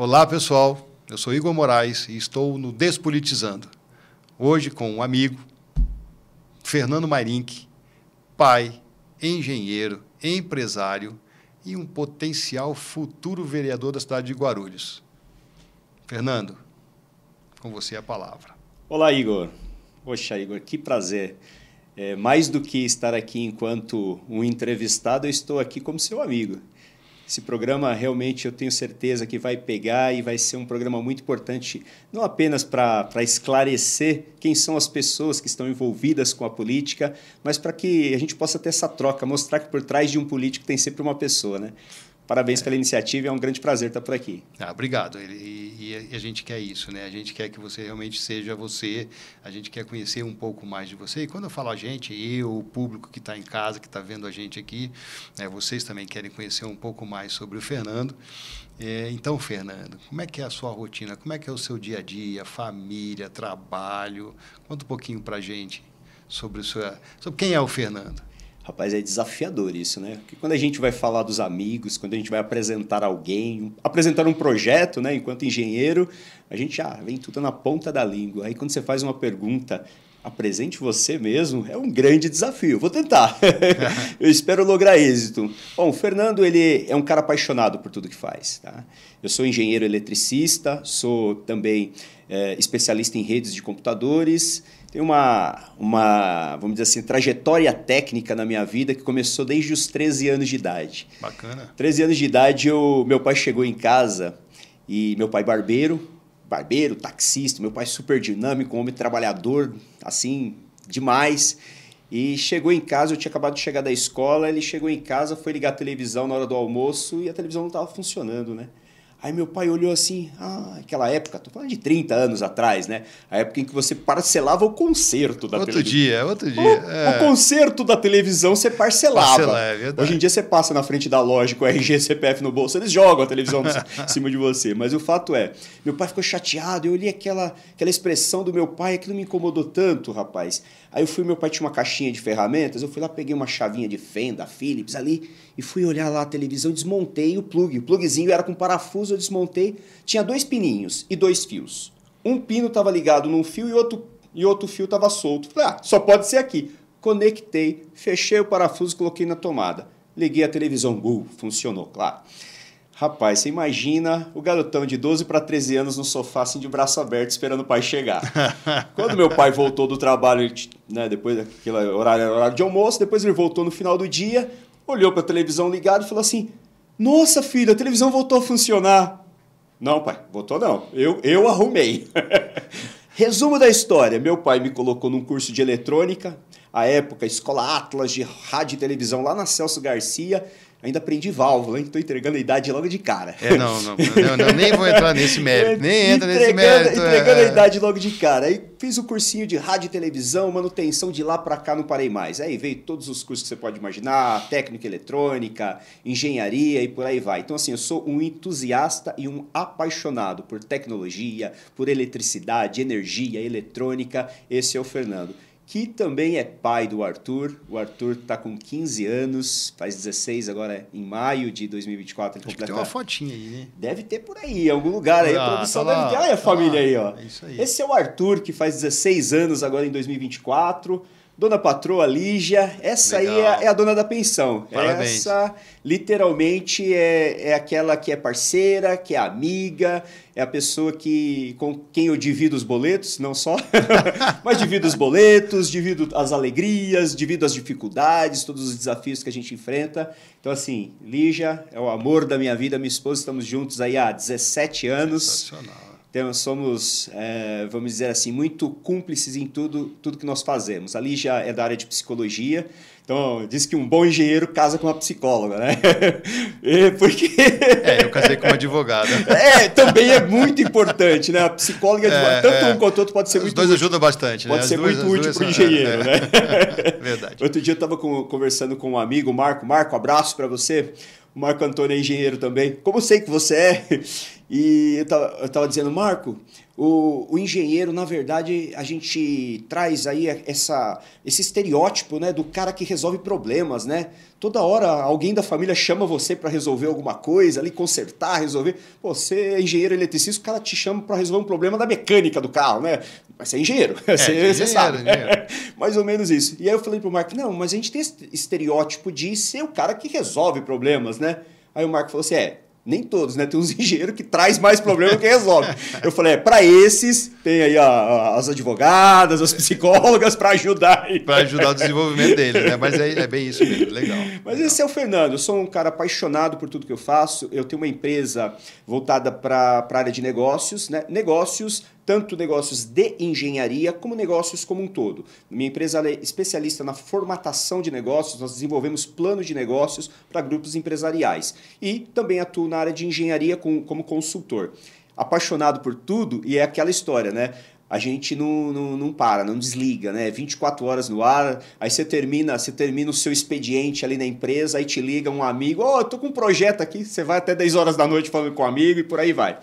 Olá, pessoal. Eu sou Igor Moraes e estou no Despolitizando. Hoje com um amigo, Fernando Mairink, pai, engenheiro, empresário e um potencial futuro vereador da cidade de Guarulhos. Fernando, com você a palavra. Olá, Igor. Poxa, Igor, que prazer. É, mais do que estar aqui enquanto um entrevistado, eu estou aqui como seu amigo. Esse programa realmente eu tenho certeza que vai pegar e vai ser um programa muito importante, não apenas para esclarecer quem são as pessoas que estão envolvidas com a política, mas para que a gente possa ter essa troca, mostrar que por trás de um político tem sempre uma pessoa, né? Parabéns pela iniciativa, é um grande prazer estar por aqui. Ah, obrigado. E, e, a gente quer isso, né? A gente quer que você realmente seja você, a gente quer conhecer um pouco mais de você. E quando eu falo a gente, eu, o público que está em casa, que está vendo a gente aqui, né, vocês também querem conhecer um pouco mais sobre o Fernando. É, então, Fernando, como é que é a sua rotina? Como é que é o seu dia a dia, família, trabalho? Conta um pouquinho para a gente sobre, o seu, sobre quem é o Fernando. Rapaz, é desafiador isso, né? Porque quando a gente vai falar dos amigos, quando a gente vai apresentar alguém, apresentar um projeto, né? Enquanto engenheiro, a gente já vem tudo na ponta da língua. Aí quando você faz uma pergunta, apresente você mesmo, é um grande desafio. Vou tentar. Eu espero lograr êxito. Bom, o Fernando, ele é um cara apaixonado por tudo que faz, tá? Eu sou engenheiro eletricista, sou também é, especialista em redes de computadores, tem uma, uma, vamos dizer assim, trajetória técnica na minha vida que começou desde os 13 anos de idade. Bacana. 13 anos de idade, eu, meu pai chegou em casa e meu pai barbeiro, barbeiro, taxista, meu pai super dinâmico, um homem trabalhador, assim, demais. E chegou em casa, eu tinha acabado de chegar da escola, ele chegou em casa, foi ligar a televisão na hora do almoço e a televisão não estava funcionando, né? Aí meu pai olhou assim, ah, aquela época, tô falando de 30 anos atrás, né? A época em que você parcelava o concerto da outro televisão. Dia, outro dia, outro dia. O, o, concerto da televisão você parcelava. Parcelar, é verdade. Hoje em dia você passa na frente da loja com o RG CPF no bolso, eles jogam a televisão em cima de você. Mas o fato é, meu pai ficou chateado, eu olhei aquela, aquela expressão do meu pai, aquilo me incomodou tanto, rapaz. Aí eu fui, meu pai tinha uma caixinha de ferramentas, eu fui lá, peguei uma chavinha de fenda, Philips ali, e fui olhar lá a televisão, desmontei o plug. O plugzinho era com parafuso, eu desmontei. Tinha dois pininhos e dois fios. Um pino estava ligado num fio e outro, e outro fio estava solto. Falei, ah, só pode ser aqui. Conectei, fechei o parafuso, coloquei na tomada. Liguei a televisão, uh, funcionou, claro. Rapaz, você imagina o garotão de 12 para 13 anos no sofá, assim, de braço aberto, esperando o pai chegar. Quando meu pai voltou do trabalho, né, depois daquele horário, horário de almoço, depois ele voltou no final do dia, olhou para a televisão ligada e falou assim: Nossa, filha, a televisão voltou a funcionar. Não, pai, voltou não. Eu, eu arrumei. Resumo da história: meu pai me colocou num curso de eletrônica, à época, Escola Atlas de Rádio e Televisão, lá na Celso Garcia. Ainda aprendi válvula, hein? Tô entregando a idade logo de cara. É, não, não, não, não nem vou entrar nesse mérito, nem entra nesse mérito. Entregando é. a idade logo de cara. Aí fiz o cursinho de rádio e televisão, manutenção de lá para cá, não parei mais. Aí veio todos os cursos que você pode imaginar, técnica eletrônica, engenharia e por aí vai. Então, assim, eu sou um entusiasta e um apaixonado por tecnologia, por eletricidade, energia, eletrônica. Esse é o Fernando que também é pai do Arthur. O Arthur está com 15 anos, faz 16 agora em maio de 2024. Ele Acho completa... tem uma fotinha aí, né? Deve ter por aí, em algum lugar aí. Ah, a produção tá deve ter. Olha a tá família lá. aí, ó. É isso aí. Esse é o Arthur, que faz 16 anos agora em 2024. Dona Patroa Lígia, essa Legal. aí é, é, a dona da pensão. Parabéns. Essa, literalmente, é, é aquela que é parceira, que é amiga, é a pessoa que com quem eu divido os boletos, não só, mas divido os boletos, divido as alegrias, divido as dificuldades, todos os desafios que a gente enfrenta. Então, assim, Lígia é o amor da minha vida, minha esposa, estamos juntos aí há 17 anos. Sensacional. Então, somos, é, vamos dizer assim, muito cúmplices em tudo, tudo que nós fazemos. A Lígia é da área de psicologia, então diz que um bom engenheiro casa com uma psicóloga, né? Porque... É, eu casei com uma advogada. É, também é muito importante, né? A psicóloga e é, tanto é. um quanto outro pode ser Os muito dois ajudam bastante, né? Pode ser duas, muito útil para o engenheiro, né? Verdade. Outro dia eu estava conversando com um amigo, Marco. Marco, abraço para você. O Marco Antônio é engenheiro também. Como sei que você é? E eu tava, eu tava dizendo, Marco, O, o, engenheiro, na verdade, a gente traz aí essa, esse estereótipo né, do cara que resolve problemas, né? Toda hora alguém da família chama você para resolver alguma coisa, ali consertar, resolver. Pô, você é engenheiro eletricista, o cara te chama para resolver um problema da mecânica do carro, né? Mas você é engenheiro, é, você, engenheiro, você sabe. Engenheiro. Mais ou menos isso. E aí eu falei pro Marco, não, mas a gente tem esse estereótipo de ser o cara que resolve problemas, né? Aí o Marco falou assim, é, nem todos, né? Tem uns engenheiros que traz mais problema do que resolve. Eu falei, é, para esses, tem aí a, a, as advogadas, as psicólogas para ajudar. Para ajudar o desenvolvimento deles, né? Mas é, é, bem isso mesmo, legal. Mas legal. esse é o Fernando, eu sou um cara apaixonado por tudo que eu faço. Eu tenho uma empresa voltada para a área de negócios, né? Negócios tanto negócios de engenharia como negócios como um todo. Minha empresa é especialista na formatação de negócios, nós desenvolvemos planos de negócios para grupos empresariais e também atuo na área de engenharia como consultor. Apaixonado por tudo e é aquela história, né? a gente não, não, não, para, não desliga, né? 24 horas no ar, aí você termina, você termina o seu expediente ali na empresa, aí te liga um amigo, ó, oh, eu tô com um projeto aqui, você vai até 10 horas da noite falando com um amigo e por aí vai.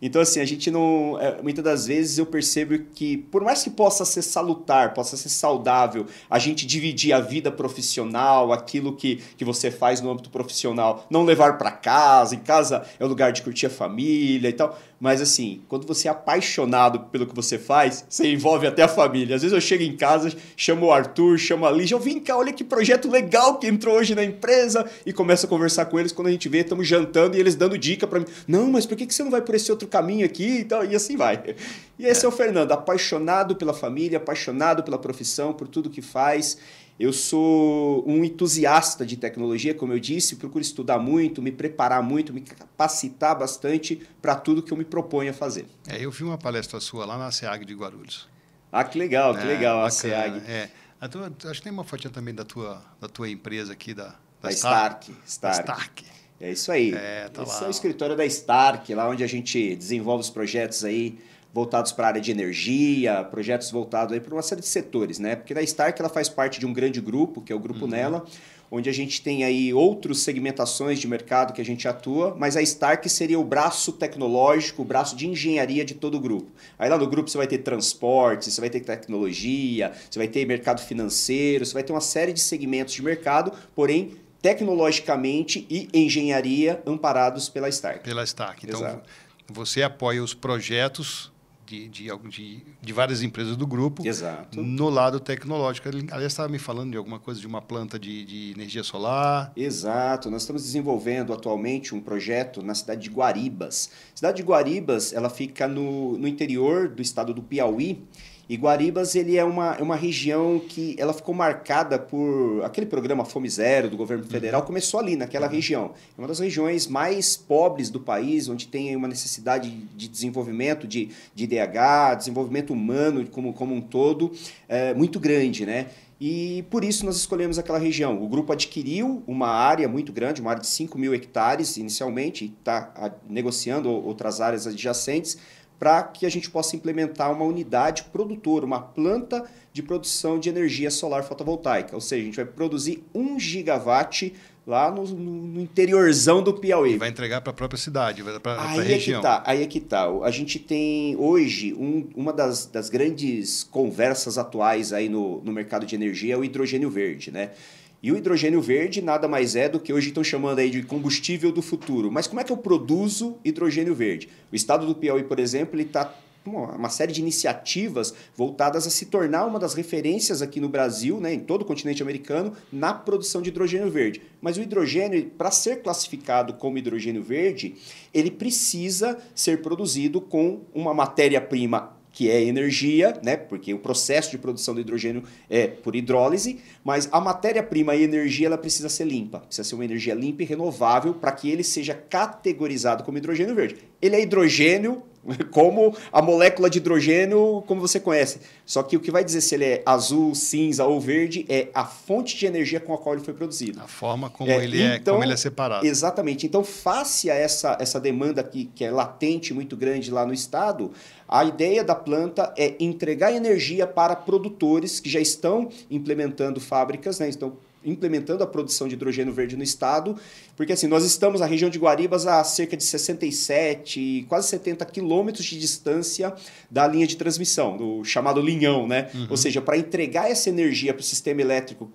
Então, assim, a gente não. É, muitas das vezes eu percebo que, por mais que possa ser salutar, possa ser saudável, a gente dividir a vida profissional, aquilo que, que você faz no âmbito profissional, não levar para casa, em casa é o lugar de curtir a família e tal. Mas assim, quando você é apaixonado pelo que você faz, você envolve até a família. Às vezes eu chego em casa, chamo o Arthur, chamo a Lígia, eu vim cá, olha que projeto legal que entrou hoje na empresa e começo a conversar com eles. Quando a gente vê, estamos jantando e eles dando dica para mim. Não, mas por que você não vai por esse outro caminho aqui e tal? E assim vai. E esse é, é o Fernando, apaixonado pela família, apaixonado pela profissão, por tudo que faz. Eu sou um entusiasta de tecnologia, como eu disse, procuro estudar muito, me preparar muito, me capacitar bastante para tudo que eu me proponho a fazer. É, eu vi uma palestra sua lá na SEAG de Guarulhos. Ah, que legal, que é, legal, a SEAG. É. A tua, acho que tem uma fotinha também da tua, da tua empresa aqui, da, da, da Stark. Stark. Stark. É isso aí. É, tá Esse lá. é o escritório da Stark, lá onde a gente desenvolve os projetos aí voltados para a área de energia, projetos voltados para uma série de setores, né? Porque a Stark ela faz parte de um grande grupo, que é o Grupo uhum. Nela, onde a gente tem aí outras segmentações de mercado que a gente atua, mas a Stark seria o braço tecnológico, o braço de engenharia de todo o grupo. Aí lá no grupo você vai ter transporte, você vai ter tecnologia, você vai ter mercado financeiro, você vai ter uma série de segmentos de mercado, porém tecnologicamente e engenharia amparados pela Stark. Pela Stark. Então Exato. você apoia os projetos de, de, de, de, várias empresas do grupo Exato. no lado tecnológico. Aliás, estava me falando de alguma coisa de uma planta de, de energia solar. Exato. Nós estamos desenvolvendo atualmente um projeto na cidade de Guaribas. A cidade de Guaribas ela fica no, no interior do estado do Piauí e Guaribas ele é uma, é uma região que ela ficou marcada por aquele programa Fome Zero do governo uhum. federal começou ali naquela uhum. região. É uma das regiões mais pobres do país, onde tem uma necessidade de desenvolvimento de, de IDH, desenvolvimento humano como, como um todo, é, muito grande, né? E por isso nós escolhemos aquela região. O grupo adquiriu uma área muito grande, uma área de 5 mil hectares inicialmente, e está negociando outras áreas adjacentes para que a gente possa implementar uma unidade produtora, uma planta de produção de energia solar fotovoltaica. Ou seja, a gente vai produzir um gigawatt lá no, no interiorzão do Piauí. E vai entregar para a própria cidade, para a região. É que tá, aí é que tá. A gente tem hoje um, uma das, das grandes conversas atuais aí no, no mercado de energia é o hidrogênio verde, né? E o hidrogênio verde nada mais é do que hoje estão chamando aí de combustível do futuro. Mas como é que eu produzo hidrogênio verde? O estado do Piauí, por exemplo, ele está uma série de iniciativas voltadas a se tornar uma das referências aqui no Brasil, né, em todo o continente americano, na produção de hidrogênio verde. Mas o hidrogênio, para ser classificado como hidrogênio verde, ele precisa ser produzido com uma matéria-prima que é energia, né? porque o processo de produção do hidrogênio é por hidrólise, mas a matéria-prima e energia ela precisa ser limpa, precisa ser uma energia limpa e renovável para que ele seja categorizado como hidrogênio verde. Ele é hidrogênio como a molécula de hidrogênio, como você conhece. Só que o que vai dizer se ele é azul, cinza ou verde é a fonte de energia com a qual ele foi produzido. A forma como, é, ele, então, é, como ele é separado. Exatamente. Então, face a essa, essa demanda aqui, que é latente, muito grande lá no estado, a ideia da planta é entregar energia para produtores que já estão implementando fábricas, né, estão implementando a produção de hidrogênio verde no estado, porque assim, nós estamos na região de Guaribas a cerca de 67, quase 70 quilômetros de distância da linha de transmissão, do chamado linhão, né? Uhum. Ou seja, para entregar essa energia para o sistema elétrico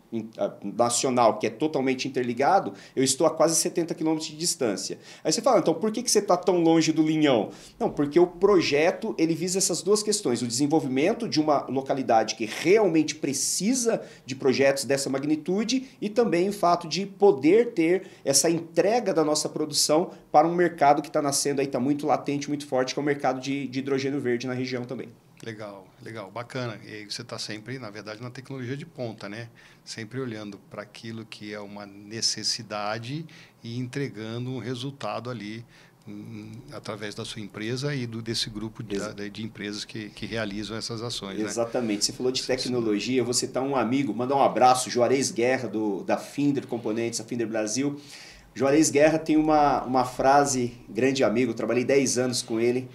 nacional, que é totalmente interligado, eu estou a quase 70 quilômetros de distância. Aí você fala, então por que, que você está tão longe do linhão? Não, porque o projeto ele visa essas duas questões, o desenvolvimento de uma localidade que realmente precisa de projetos dessa magnitude e também o fato de poder ter essa entrega da nossa produção para um mercado que está nascendo aí, está muito latente, muito forte, que é o mercado de, de hidrogênio verde na região também. Legal, legal, bacana. E você está sempre, na verdade, na tecnologia de ponta, né? Sempre olhando para aquilo que é uma necessidade e entregando um resultado ali através da sua empresa e do, desse grupo de, de empresas que, que realizam essas ações. Né? Exatamente. Né? Você falou de tecnologia, eu vou citar um amigo, mandar um abraço, Juarez Guerra, do, da Finder Componentes, a Finder Brasil. Juarez Guerra tem uma, uma frase, grande amigo, trabalhei 10 anos com ele,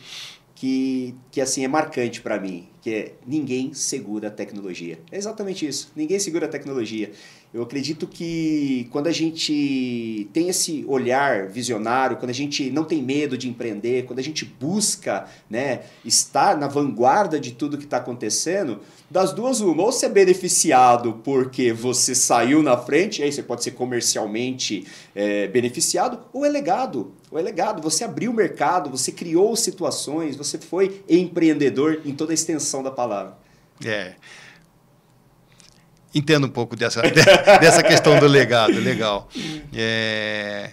que, que assim é marcante para mim, que é ninguém segura a tecnologia. É exatamente isso, ninguém segura a tecnologia. Eu acredito que quando a gente tem esse olhar visionário, quando a gente não tem medo de empreender, quando a gente busca né, estar na vanguarda de tudo que está acontecendo, das duas, uma, ou você é beneficiado porque você saiu na frente, aí você pode ser comercialmente é, beneficiado, ou é legado. É legado, você abriu o mercado, você criou situações, você foi empreendedor em toda a extensão da palavra. É entendo um pouco dessa, dessa questão do legado, legal. É,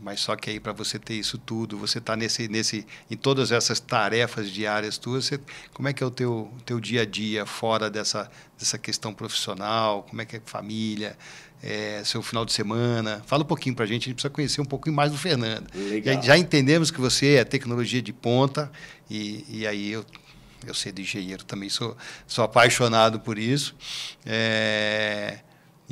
mas só que aí para você ter isso tudo, você está nesse, nesse, em todas essas tarefas diárias tuas, você, como é que é o teu, teu dia a dia fora dessa, dessa questão profissional? Como é que é família? É, seu final de semana. Fala um pouquinho para a gente, a gente precisa conhecer um pouquinho mais do Fernando. Já, já, entendemos que você é tecnologia de ponta, e, e aí eu eu sei de engenheiro também, sou, sou apaixonado por isso. É,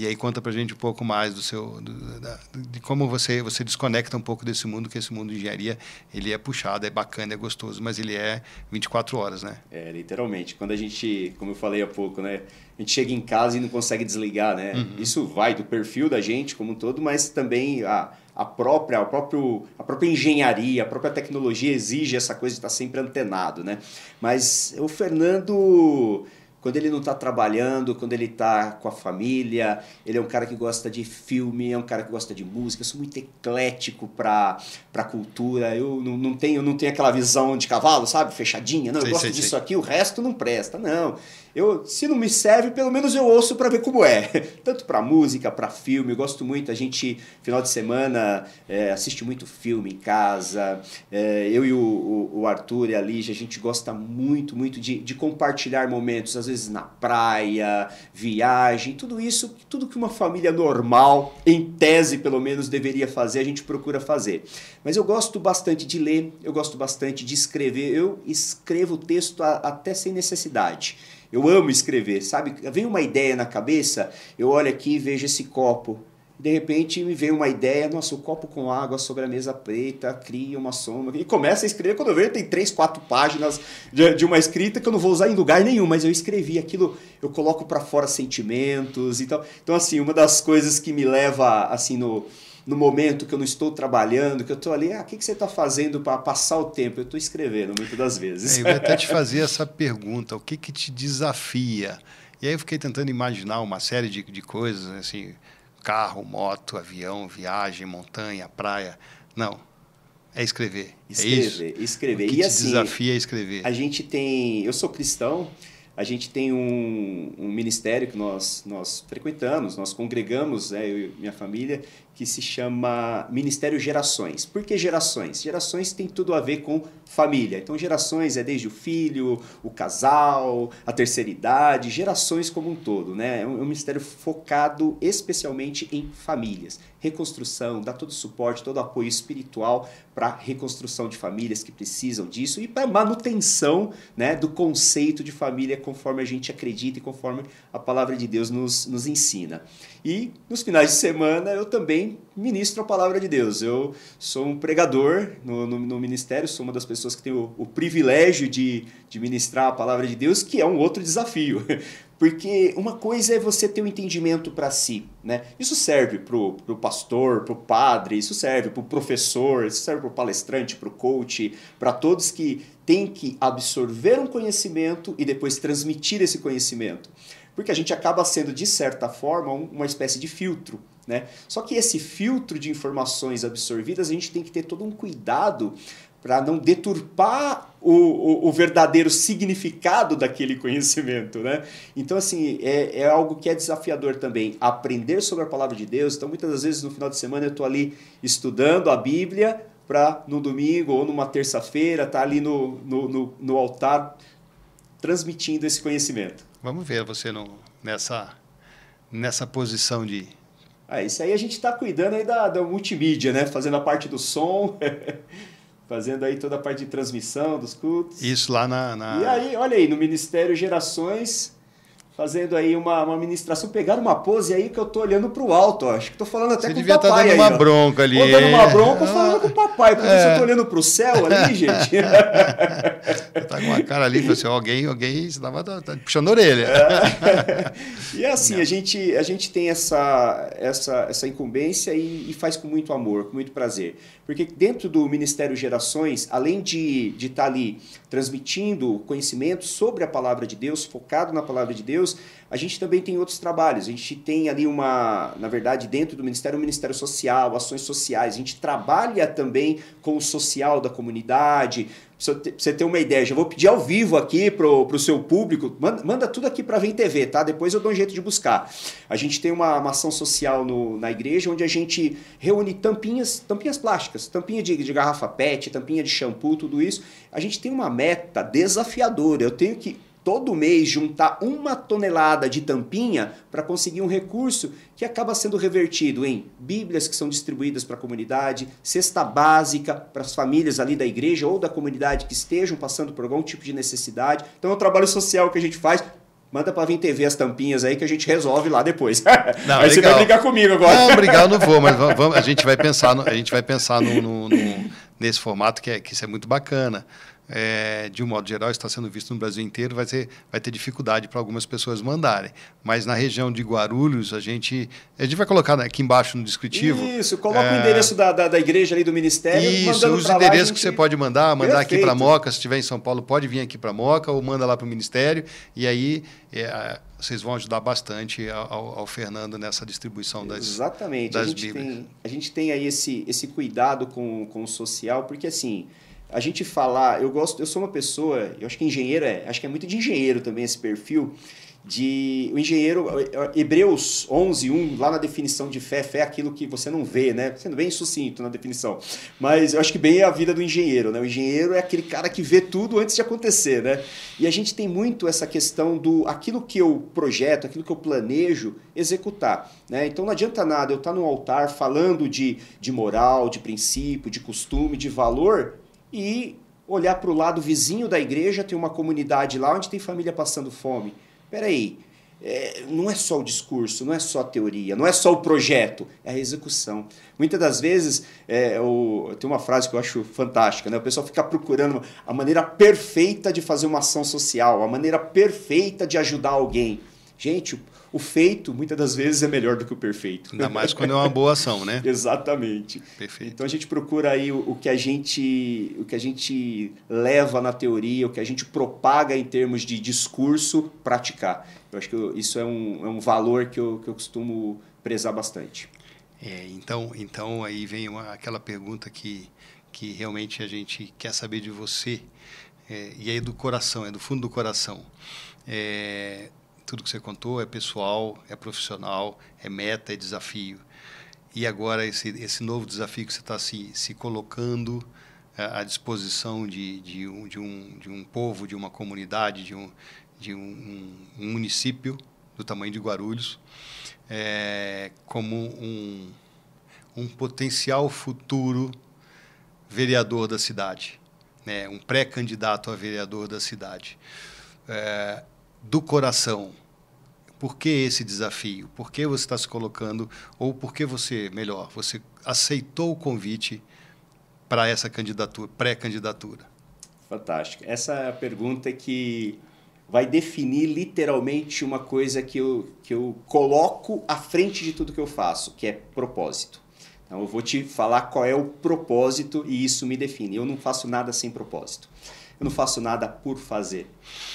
e aí conta para a gente um pouco mais do seu, do, da, de como você você desconecta um pouco desse mundo, que esse mundo de engenharia ele é puxado, é bacana, é gostoso, mas ele é 24 horas, né? É, literalmente. Quando a gente, como eu falei há pouco, né, a gente chega em casa e não consegue desligar, né? Uhum. Isso vai do perfil da gente como um todo, mas também a a própria, a, próprio, a própria engenharia, a própria tecnologia exige essa coisa de estar sempre antenado, né? Mas o Fernando quando ele não está trabalhando, quando ele está com a família, ele é um cara que gosta de filme, é um cara que gosta de música. Eu sou muito eclético para a cultura. Eu não, não, tenho, não tenho aquela visão de cavalo, sabe? Fechadinha. Não, eu gosto disso aqui, o resto não presta. Não. Eu, se não me serve, pelo menos eu ouço para ver como é. Tanto para música, para filme. Eu gosto muito. A gente, final de semana, é, assiste muito filme em casa. É, eu e o, o, o, Arthur e a Lígia, a gente gosta muito, muito de, de compartilhar momentos. Às vezes na praia, viagem, tudo isso, tudo que uma família normal, em tese pelo menos, deveria fazer, a gente procura fazer. Mas eu gosto bastante de ler, eu gosto bastante de escrever. Eu escrevo texto a, até sem necessidade. Eu amo escrever, sabe? Vem uma ideia na cabeça, eu olho aqui e vejo esse copo. De repente me vem uma ideia, nossa, o copo com água sobre a mesa preta cria uma sombra. E começa a escrever. Quando eu vejo, tem três, quatro páginas de, de uma escrita que eu não vou usar em lugar nenhum, mas eu escrevi aquilo, eu coloco para fora sentimentos e tal. Então, assim, uma das coisas que me leva, assim, no, no momento que eu não estou trabalhando, que eu estou ali, ah, o que, que você está fazendo para passar o tempo? Eu estou escrevendo muitas das vezes. É, eu vou até te fazer essa pergunta, o que, que te desafia? E aí eu fiquei tentando imaginar uma série de, de coisas, assim, carro, moto, avião, viagem, montanha, praia. Não, é escrever. Escrever, é escrever. O que e te assim, desafia é escrever. A gente tem, eu sou cristão, a gente tem um, um, ministério que nós, nós frequentamos, nós congregamos, né, eu e minha família, que se chama Ministério Gerações. Por que gerações? Gerações tem tudo a ver com família. Então, gerações é desde o filho, o casal, a terceira idade, gerações como um todo. Né? É um, é um ministério focado especialmente em famílias. Reconstrução, dá todo o suporte, todo o apoio espiritual para reconstrução de famílias que precisam disso e para manutenção né, do conceito de família conforme a gente acredita e conforme a palavra de Deus nos, nos ensina. E nos finais de semana eu também ministro a palavra de Deus. Eu sou um pregador no, no, no ministério, sou uma das pessoas que tem o, o privilégio de, de ministrar a palavra de Deus, que é um outro desafio. Porque uma coisa é você ter um entendimento para si, né? Isso serve para o pastor, para o padre, isso serve para o professor, isso serve para o palestrante, para o coach, para todos que têm que absorver um conhecimento e depois transmitir esse conhecimento. Porque a gente acaba sendo, de certa forma, uma espécie de filtro. Né? Só que esse filtro de informações absorvidas, a gente tem que ter todo um cuidado para não deturpar o, o, o, verdadeiro significado daquele conhecimento, né? Então, assim, é, é algo que é desafiador também, aprender sobre a palavra de Deus. Então, muitas das vezes, no final de semana, eu estou ali estudando a Bíblia para, no domingo ou numa terça-feira, estar tá ali no, no, no, no, altar transmitindo esse conhecimento. Vamos ver você no, nessa, nessa posição de... Ah, isso aí a gente está cuidando aí da, da multimídia, né? Fazendo a parte do som... fazendo aí toda a parte de transmissão dos cultos. Isso lá na, na... E aí, olha aí, no Ministério Gerações, fazendo aí uma, uma ministração, pegaram uma pose aí que eu tô olhando pro alto, ó. acho que tô falando até Você com o papai Você devia estar dando aí, uma ó. bronca ali. Tô dando uma bronca, falando com o papai, porque é. eu tô olhando pro céu ali, gente. Tá com uma cara ali, assim, alguém, alguém estava tá, tá puxando a orelha. É. E assim, a gente, a gente tem essa, essa, essa incumbência e, e faz com muito amor, com muito prazer. Porque dentro do Ministério Gerações, além de estar tá ali transmitindo conhecimento sobre a palavra de Deus, focado na palavra de Deus, a gente também tem outros trabalhos. A gente tem ali uma, na verdade, dentro do Ministério, o Ministério Social, ações sociais. A gente trabalha também com o social da comunidade, Pra você ter uma ideia, já vou pedir ao vivo aqui pro, pro seu público, manda, manda tudo aqui para Vem TV, tá? Depois eu dou um jeito de buscar. A gente tem uma, uma ação social no, na igreja onde a gente reúne tampinhas, tampinhas plásticas, tampinha de, de garrafa PET, tampinha de shampoo, tudo isso. A gente tem uma meta desafiadora. Eu tenho que todo mês juntar uma tonelada de tampinha para conseguir um recurso que acaba sendo revertido em bíblias que são distribuídas para a comunidade, cesta básica para as famílias ali da igreja ou da comunidade que estejam passando por algum tipo de necessidade. Então é um trabalho social que a gente faz. Manda para vir TV as tampinhas aí que a gente resolve lá depois. Não, aí legal. você vai brigar comigo agora. Não, brigar eu não vou, mas vamos, a gente vai pensar, no, a gente vai pensar no, no, no, nesse formato que, é, que isso é muito bacana é, de um modo geral, está sendo visto no Brasil inteiro, vai ter, vai ter dificuldade para algumas pessoas mandarem. Mas na região de Guarulhos, a gente. A gente vai colocar aqui embaixo no descritivo. Isso, coloca é, o endereço da, da, da, igreja ali do Ministério. Isso, os endereços gente... que você pode mandar, mandar Perfeito. aqui para Moca, se estiver em São Paulo, pode vir aqui para Moca ou manda lá para o Ministério. E aí. É, vocês vão ajudar bastante ao, ao, Fernando nessa distribuição das Exatamente. Das a, gente tem, a gente tem aí esse, esse cuidado com, com o social, porque assim, a gente falar, eu gosto, eu sou uma pessoa, eu acho que engenheiro é, acho que é muito de engenheiro também esse perfil, de o engenheiro, Hebreus 11, 1, lá na definição de fé, fé é aquilo que você não vê, né? Sendo bem sucinto na definição. Mas eu acho que bem é a vida do engenheiro, né? O engenheiro é aquele cara que vê tudo antes de acontecer, né? E a gente tem muito essa questão do aquilo que eu projeto, aquilo que eu planejo, executar, né? Então não adianta nada eu estar no altar falando de, de moral, de princípio, de costume, de valor, e olhar para o lado vizinho da igreja, tem uma comunidade lá onde tem família passando fome. Peraí, é, não é só o discurso, não é só a teoria, não é só o projeto, é a execução. Muitas das vezes, é, o, tem uma frase que eu acho fantástica, né? o pessoal fica procurando a maneira perfeita de fazer uma ação social, a maneira perfeita de ajudar alguém. Gente, o feito muitas das vezes é melhor do que o perfeito. Ainda mais quando é uma boa ação, né? Exatamente. Perfeito. Então a gente procura aí o, o, que a gente o que a gente leva na teoria, o que a gente propaga em termos de discurso, praticar. Eu acho que eu, isso é um, é um valor que eu, que eu costumo prezar bastante. É, então, então aí vem uma, aquela pergunta que, que realmente a gente quer saber de você, é, e aí é do coração, é do fundo do coração. É, tudo que você contou é pessoal, é profissional, é meta, é desafio. E agora esse, esse novo desafio que você está se, se colocando é, à disposição de, de, um, de, um, de um povo, de uma comunidade, de um, de um, um município do tamanho de Guarulhos, é, como um, um potencial futuro vereador da cidade, né? um pré-candidato a vereador da cidade. É, do coração, por que esse desafio? Por que você está se colocando, ou por que você, melhor, você aceitou o convite para essa candidatura, pré-candidatura? Fantástico. Essa é a pergunta que vai definir literalmente uma coisa que eu, que eu coloco à frente de tudo que eu faço, que é propósito. Então eu vou te falar qual é o propósito e isso me define. Eu não faço nada sem propósito. Eu não faço nada por fazer.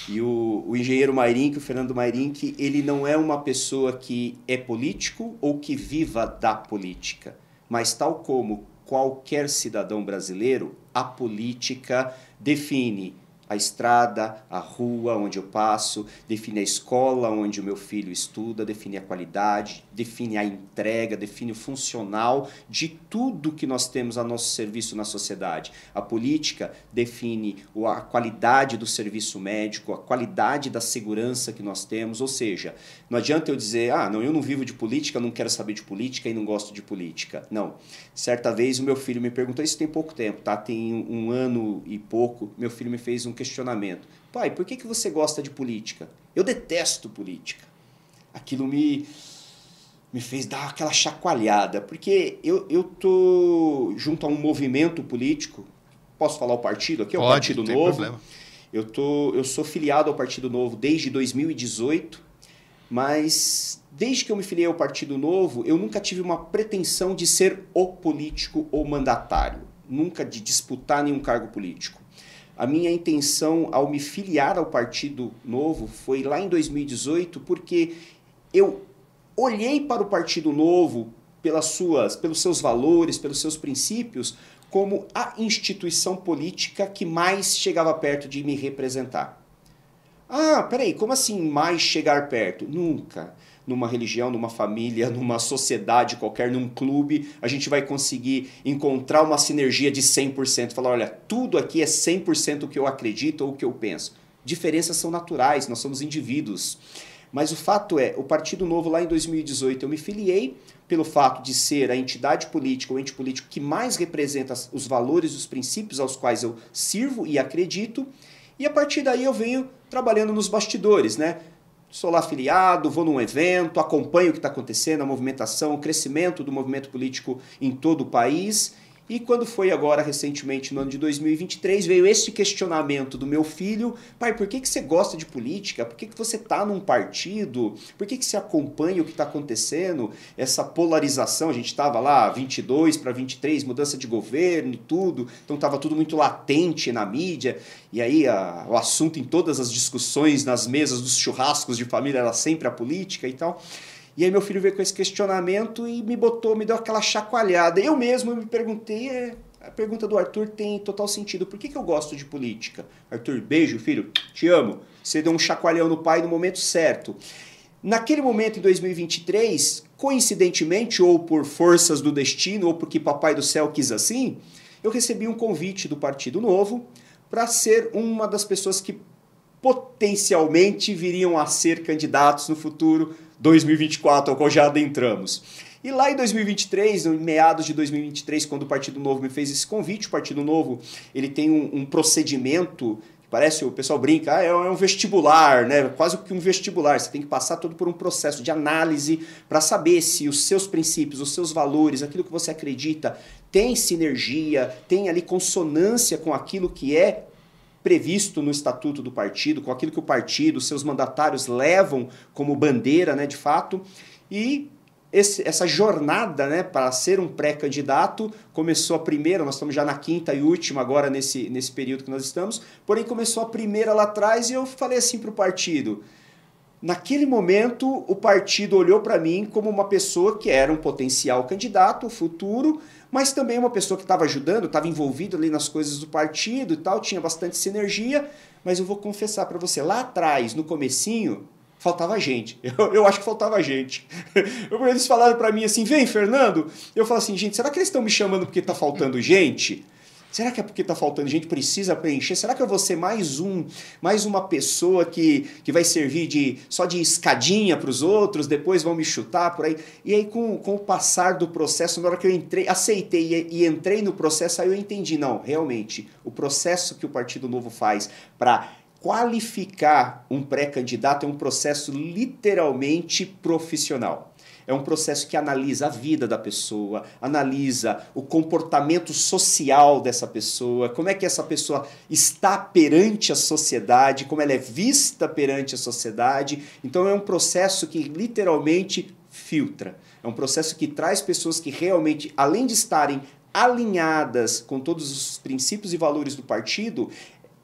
E o, o engenheiro Mairink, o Fernando Mairink, ele não é uma pessoa que é político ou que viva da política. Mas tal como qualquer cidadão brasileiro, a política define a estrada, a rua onde eu passo, define a escola onde o meu filho estuda, define a qualidade, define a entrega, define o funcional de tudo que nós temos a nosso serviço na sociedade. A política define a qualidade do serviço médico, a qualidade da segurança que nós temos, ou seja, não adianta eu dizer, ah, não, eu não vivo de política, não quero saber de política e não gosto de política. Não. Certa vez o meu filho me perguntou, isso tem pouco tempo, tá? Tem um ano e pouco, meu filho me fez um questionamento. Pai, por que, que você gosta de política? Eu detesto política. Aquilo me, me fez dar aquela chacoalhada, porque eu, eu tô junto a um movimento político, posso falar o partido aqui? É o Pode, Partido tem Novo. problema. Eu, tô, eu sou filiado ao Partido Novo desde 2018, mas desde que eu me filiei ao Partido Novo, eu nunca tive uma pretensão de ser o político ou mandatário, nunca de disputar nenhum cargo político. A minha intenção ao me filiar ao Partido Novo foi lá em 2018, porque eu olhei para o Partido Novo pelas suas, pelos seus valores, pelos seus princípios, como a instituição política que mais chegava perto de me representar. Ah, peraí, como assim mais chegar perto? Nunca. Numa religião, numa família, numa sociedade qualquer, num clube, a gente vai conseguir encontrar uma sinergia de 100%. Falar, olha, tudo aqui é 100% o que eu acredito ou o que eu penso. Diferenças são naturais, nós somos indivíduos. Mas o fato é, o Partido Novo lá em 2018 eu me filiei pelo fato de ser a entidade política, o ente político que mais representa os valores e os princípios aos quais eu sirvo e acredito. E a partir daí eu venho trabalhando nos bastidores, né? Sou lá afiliado, vou num evento, acompanho o que está acontecendo, a movimentação, o crescimento do movimento político em todo o país e quando foi agora, recentemente, no ano de 2023, veio esse questionamento do meu filho: pai, por que, que você gosta de política? Por que, que você está num partido? Por que, que você acompanha o que está acontecendo? Essa polarização, a gente estava lá 22 para 23, mudança de governo, tudo, então estava tudo muito latente na mídia. E aí a, o assunto em todas as discussões, nas mesas dos churrascos de família, era sempre a política e tal. E aí meu filho veio com esse questionamento e me botou, me deu aquela chacoalhada. Eu mesmo me perguntei, é, a pergunta do Arthur tem total sentido. Por que, que eu gosto de política? Arthur, beijo, filho, te amo. Você deu um chacoalhão no pai no momento certo. Naquele momento, em 2023, coincidentemente, ou por forças do destino, ou porque Papai do Céu quis assim, eu recebi um convite do Partido Novo para ser uma das pessoas que potencialmente viriam a ser candidatos no futuro 2024, ao qual já adentramos. E lá em 2023, em meados de 2023, quando o Partido Novo me fez esse convite, o Partido Novo ele tem um, um procedimento que parece, o pessoal brinca, ah, é um vestibular, né? quase que um vestibular. Você tem que passar todo por um processo de análise para saber se os seus princípios, os seus valores, aquilo que você acredita, tem sinergia, tem ali consonância com aquilo que é previsto no estatuto do partido, com aquilo que o partido, seus mandatários levam como bandeira, né, de fato. E esse, essa jornada né, para ser um pré-candidato começou a primeira, nós estamos já na quinta e última agora nesse, nesse período que nós estamos, porém começou a primeira lá atrás e eu falei assim para o partido. Naquele momento, o partido olhou para mim como uma pessoa que era um potencial candidato futuro, mas também uma pessoa que estava ajudando, estava envolvido ali nas coisas do partido e tal, tinha bastante sinergia, mas eu vou confessar para você, lá atrás, no comecinho, faltava gente. Eu, eu acho que faltava gente. Eles falaram para mim assim, vem, Fernando. Eu falo assim, gente, será que eles estão me chamando porque está faltando gente? Será que é porque está faltando gente, precisa preencher? Será que eu vou ser mais um, mais uma pessoa que, que vai servir de só de escadinha para os outros, depois vão me chutar por aí? E aí, com, com o passar do processo, na hora que eu entrei, aceitei e, e entrei no processo, aí eu entendi, não, realmente, o processo que o Partido Novo faz para qualificar um pré-candidato é um processo literalmente profissional. É um processo que analisa a vida da pessoa, analisa o comportamento social dessa pessoa, como é que essa pessoa está perante a sociedade, como ela é vista perante a sociedade. Então é um processo que literalmente filtra. É um processo que traz pessoas que realmente, além de estarem alinhadas com todos os princípios e valores do partido,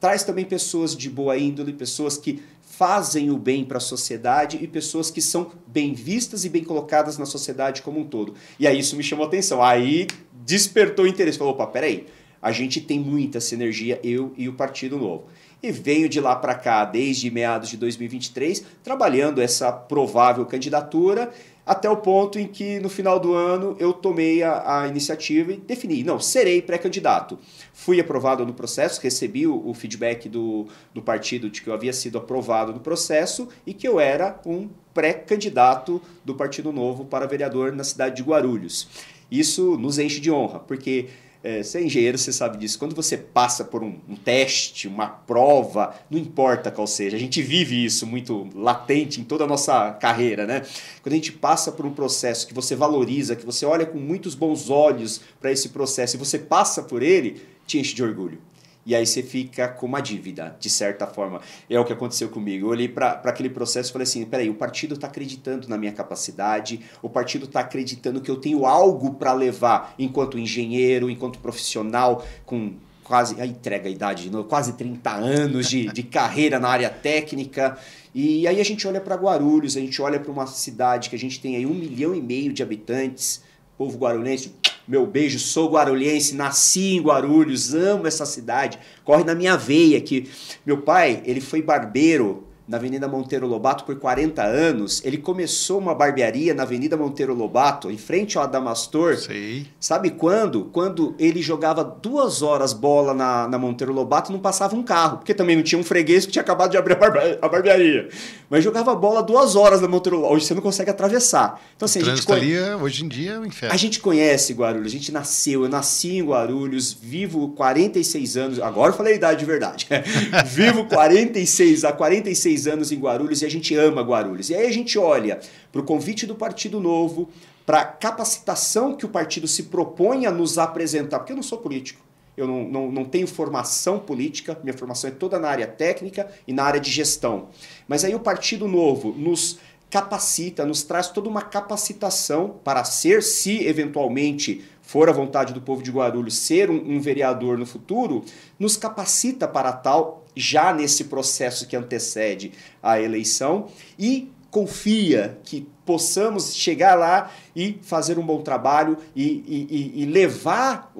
traz também pessoas de boa índole, pessoas que fazem o bem para a sociedade e pessoas que são bem vistas e bem colocadas na sociedade como um todo. E aí isso me chamou atenção. Aí despertou o interesse. Falou, opa, peraí, a gente tem muita sinergia, eu e o Partido Novo. E venho de lá para cá, desde meados de 2023, trabalhando essa provável candidatura até o ponto em que no final do ano eu tomei a, a iniciativa e defini, não, serei pré-candidato. Fui aprovado no processo, recebi o, o, feedback do, do partido de que eu havia sido aprovado no processo e que eu era um pré-candidato do Partido Novo para vereador na cidade de Guarulhos. Isso nos enche de honra, porque é, você é engenheiro, você sabe disso. Quando você passa por um, um, teste, uma prova, não importa qual seja, a gente vive isso muito latente em toda a nossa carreira, né? Quando a gente passa por um processo que você valoriza, que você olha com muitos bons olhos para esse processo e você passa por ele, te enche de orgulho e aí você fica com uma dívida, de certa forma. É o que aconteceu comigo. Eu olhei para aquele processo e falei assim: peraí, o partido está acreditando na minha capacidade, o partido está acreditando que eu tenho algo para levar enquanto engenheiro, enquanto profissional, com quase, a entrega a idade, quase 30 anos de, de carreira na área técnica. E aí a gente olha para Guarulhos, a gente olha para uma cidade que a gente tem aí um milhão e meio de habitantes, povo guarulhense meu beijo, sou guarulhense, nasci em Guarulhos, amo essa cidade, corre na minha veia que meu pai, ele foi barbeiro na Avenida Monteiro Lobato por 40 anos. Ele começou uma barbearia na Avenida Monteiro Lobato, em frente ao Adamastor. Sei. Sabe quando? Quando ele jogava duas horas bola na, na Monteiro Lobato não passava um carro, porque também não tinha um freguês que tinha acabado de abrir a, barbe a barbearia. Mas jogava bola duas horas na Monteiro Lobato. Hoje você não consegue atravessar. Então, assim, o a gente conhe... ali, hoje em dia é um inferno. A gente conhece Guarulhos, a gente nasceu, eu nasci em Guarulhos, vivo 46 anos, agora eu falei a idade de verdade. vivo 46 a 46 16 anos em Guarulhos e a gente ama Guarulhos. E aí a gente olha para o convite do Partido Novo, para a capacitação que o partido se propõe a nos apresentar, porque eu não sou político. Eu não, não, não tenho formação política, minha formação é toda na área técnica e na área de gestão. Mas aí o Partido Novo nos capacita, nos traz toda uma capacitação para ser, se eventualmente for a vontade do povo de Guarulhos, ser um, um vereador no futuro, nos capacita para tal já nesse processo que antecede a eleição e confia que possamos chegar lá e fazer um bom trabalho e, e, e levar